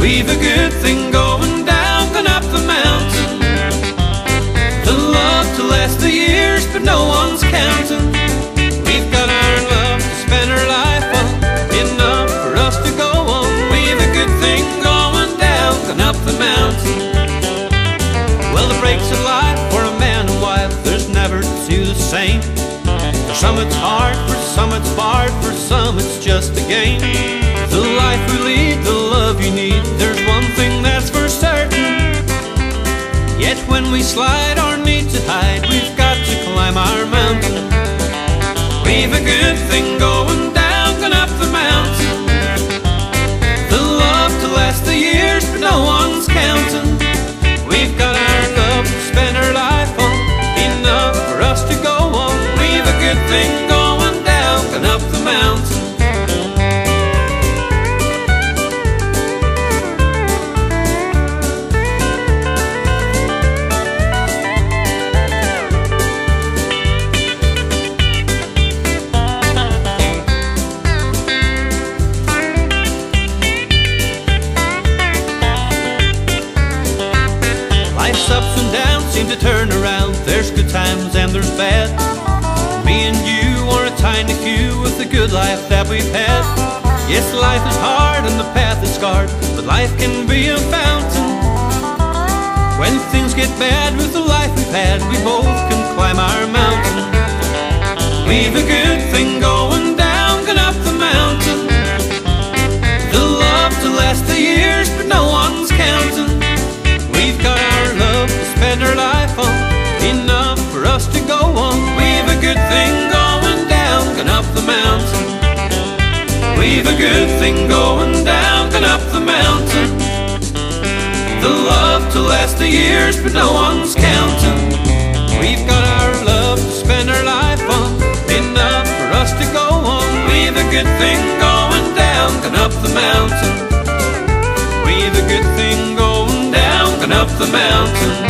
We've a good thing going down, going up the mountain. The love to last the years, but no one's counting. We've got our love to spend our life on, enough for us to go on. We've a good thing going down, going up the mountain. Well, the breaks of life for a man and wife, there's never two the same. For some it's hard, it's hard, for some it's just a game. The life we lead, the love you need, there's one thing that's for certain. Yet when we slide our need to hide, we've got to climb our mountain. We've a good thing going down, going up the mountain. The love to last the years, but no one's counting. We've got our love to spend our life on, enough for us to go on. We've a good thing to turn around. There's good times and there's bad. Me and you are a tiny few with the good life that we've had. Yes, life is hard and the path is scarred, but life can be a fountain. When things get bad with the life we've had, we both can climb our mountain. We've a good thing going good thing going down, going up the mountain. The love to last the years, but no one's counting. We've got our love to spend our life on, enough for us to go on. We've a good thing going down, going up the mountain. We've a good thing going down, going up the mountain.